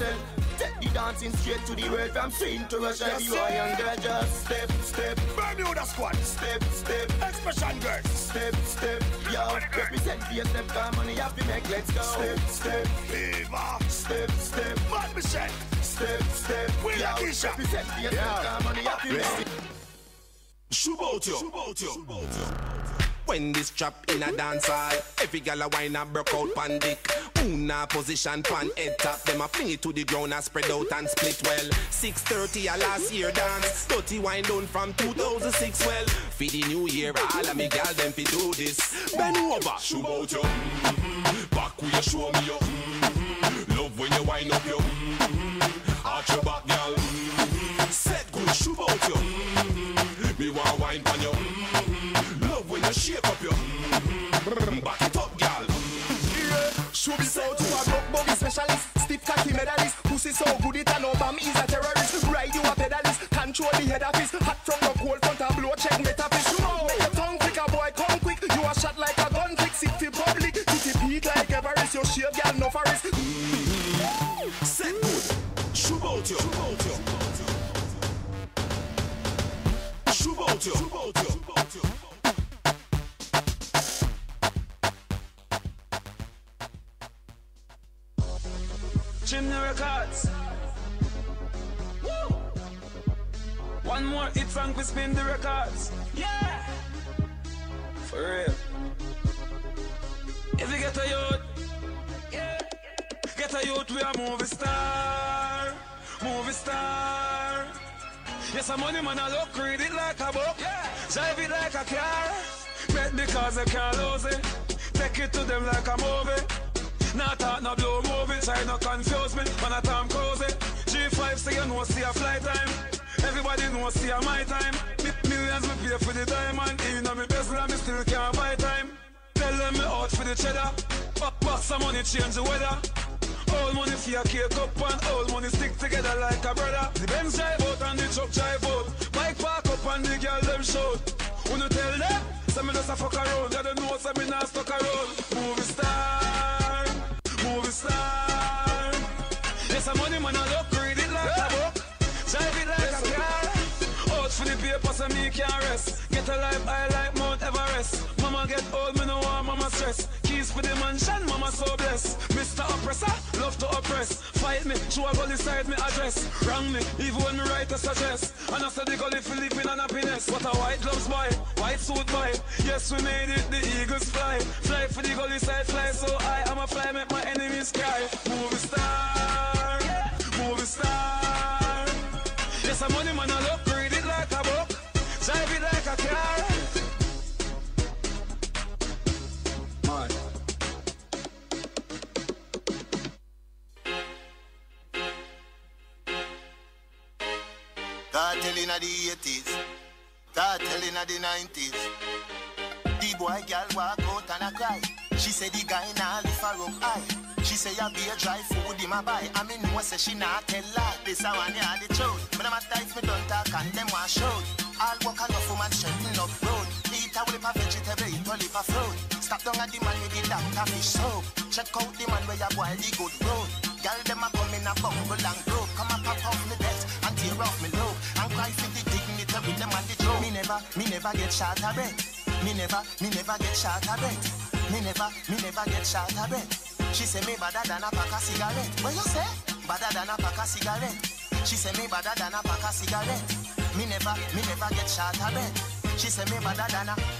yourself. Take the dancing straight to the world from swing to Russia. Yes, you are young girl, just step, step. Bermuda squad, step, step. Expression girls, step, step. Yo, represent for step. come have to make, let's go. Step, step. Viva, step, step. Mad Michelle, step, step. We Yo, represent for yourself, come have to make. Shoot you, shoot you, shoot you. When this trap in a dance hall, every gal a wine a broke out pan dick. Una position pan head top, them a fling it to the ground and spread out and split well. 6:30 a last year dance, 30 wine down from 2006 well. For the new year, all of me gal them fi do this. Bend over, show out you. Mm-hmm. Back where you show me you. Mm-hmm. Love when you wind up you. Mm-hmm. Show to a rock buggy specialist, stiff cocky medalist. Pussy so good it a no bomb is a terrorist. Ride you a pedalist, control the head office. Hot from the cold front a blow check metaphys. You know, make your tongue quick, a boy come quick. You a shot like a gun flick, sick fi public. Titty peak like Everest, your shave girl no. Mm-hmm. Set good, out out. Shoot out you. Shoot out you. Shoot out you. Records. Woo! One more hit song we spin the records. Yeah! For real. If you get a youth, yeah. Get a youth, we a movie star. Movie star. Yes, a money man, I look, read it like a book. Yeah. Drive it like a car. Bet because I can't lose it. Take it to them like a movie. Not talk no blow movie, try no confuse me. A Tom Cruise it. G5 say you know see a flight time. Everybody know see a my time. Millions me pay for the diamond. Even on me bezel me still can't buy time. Tell them me out for the cheddar. Back back some money change the weather. All money for your cake up and all money stick together like a brother. The Benz drive out and the truck drive out. Bike park up and the girl them shout. When you tell them, say me just a fuck around. You don't know say me not stuck around. Movie star so me can rest. Get a life, I like Mount Everest. Mama get old, me no want mama stress. Keys for the mansion, mama so blessed. Mr. Oppressor, love to oppress. Fight me, show a gully side me address. Wrong me, even when me write a suggest. And I said the gully for living and happiness. What a white gloves boy, white suit boy. Yes, we made it, the eagles fly. Fly for the gully side, fly so high. I'ma fly, make my enemies cry. Movie star, Cartel in the 80s, cartel in the 90s. The boy girl walk out and I cry. She said the guy nah lift her up high. She say I be a dry food in my buy. I mean know say she not tell lie. This a one ya the truth. But I'm a tight me don't talk and them want show. All work enough woman straighten up road. Eat a whip vegetable, eat a lip fruit. Stop down at the man with the doctor fish soap. Check out the man where ya boil the good road. Girl them a come a bumble never, get shot a bet. Me never, me never get shot a bet. Me never, me never get shot a bet. She say me better than a pack of cigarette. What you say? Better than a pack of cigarette. She say me better than a pack of cigarette. Me never, me never get shot a bet. She say me better than a